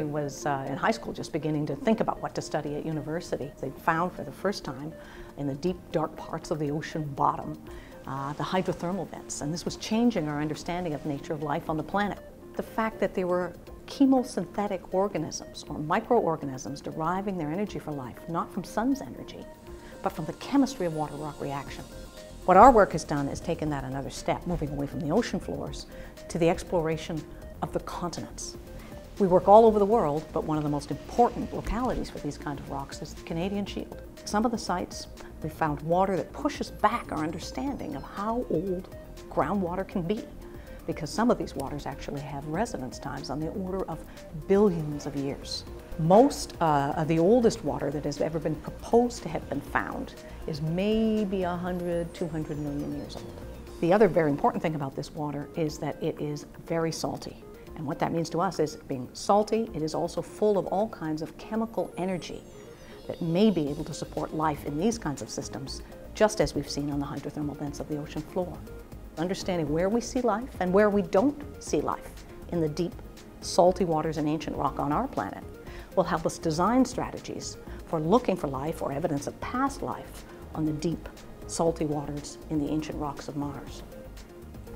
was uh, in high school just beginning to think about what to study at university, they found for the first time in the deep, dark parts of the ocean bottom uh, the hydrothermal vents. And this was changing our understanding of the nature of life on the planet. The fact that there were chemosynthetic organisms or microorganisms deriving their energy for life, not from sun's energy, but from the chemistry of water rock reaction. What our work has done is taken that another step, moving away from the ocean floors to the exploration of the continents. We work all over the world, but one of the most important localities for these kind of rocks is the Canadian Shield. Some of the sites, we found water that pushes back our understanding of how old groundwater can be, because some of these waters actually have residence times on the order of billions of years. Most uh, of the oldest water that has ever been proposed to have been found is maybe 100, 200 million years old. The other very important thing about this water is that it is very salty. And what that means to us is being salty, it is also full of all kinds of chemical energy that may be able to support life in these kinds of systems, just as we've seen on the hydrothermal vents of the ocean floor. Understanding where we see life and where we don't see life in the deep, salty waters and ancient rock on our planet will help us design strategies for looking for life or evidence of past life on the deep, salty waters in the ancient rocks of Mars.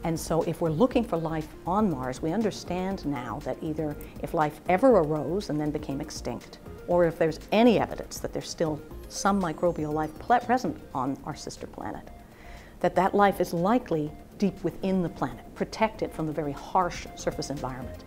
And so if we're looking for life on Mars, we understand now that either if life ever arose and then became extinct, or if there's any evidence that there's still some microbial life present on our sister planet, that that life is likely deep within the planet, protected from the very harsh surface environment.